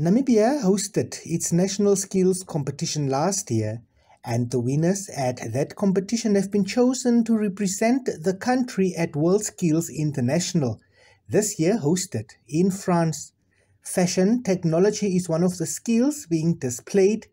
Namibia hosted its national skills competition last year, and the winners at that competition have been chosen to represent the country at World Skills International, this year hosted in France. Fashion technology is one of the skills being displayed,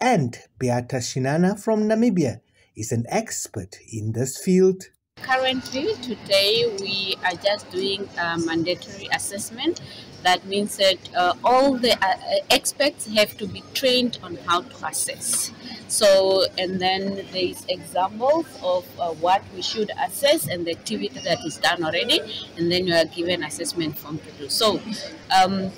and Beata Shinana from Namibia is an expert in this field. Currently, today we are just doing a mandatory assessment. That means that uh, all the uh, experts have to be trained on how to assess. So, and then there is examples of uh, what we should assess and the activity that is done already, and then you are given assessment form to do. So, um,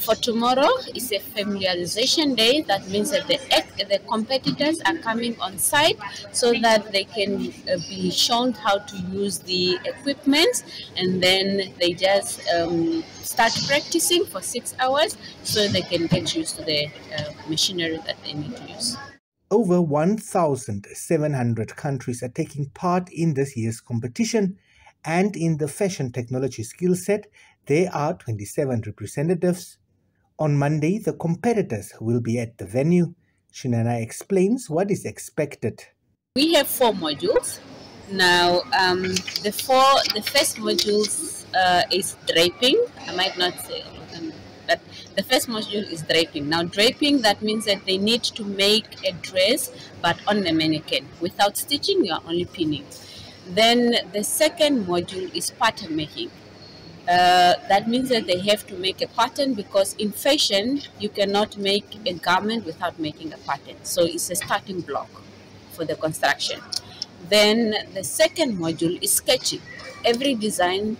for tomorrow is a familiarization day. That means that the, the competitors are coming on site so that they can uh, be shown how to use the equipment and then they just um, start practicing for six hours so they can get used to the uh, machinery that they need to use. Over 1,700 countries are taking part in this year's competition and in the fashion technology skill set, there are 27 representatives on Monday, the competitors will be at the venue. Shinana explains what is expected. We have four modules. Now, um, the four, the first module uh, is draping. I might not say but the first module is draping. Now, draping, that means that they need to make a dress, but on the mannequin. Without stitching, you are only pinning. Then the second module is pattern making. Uh, that means that they have to make a pattern because in fashion you cannot make a garment without making a pattern. So it's a starting block for the construction. Then the second module is sketching. Every design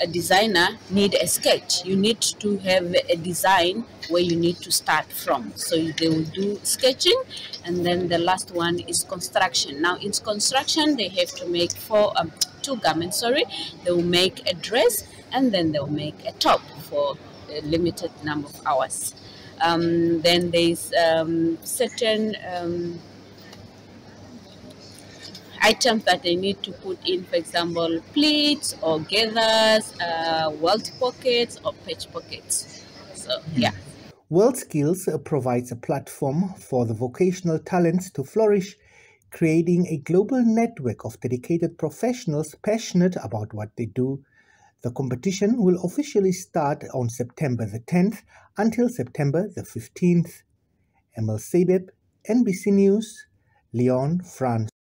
a designer need a sketch. You need to have a design where you need to start from. So they will do sketching and then the last one is construction. Now in construction they have to make four um, two garments sorry. They will make a dress and then they'll make a top for a limited number of hours. Um, then there's um, certain um, items that they need to put in, for example, pleats or gathers, uh, welt pockets or patch pockets. So, yeah. World Skills provides a platform for the vocational talents to flourish, creating a global network of dedicated professionals passionate about what they do the competition will officially start on September the 10th until September the 15th. Emil Sebeb, NBC News, Lyon, France.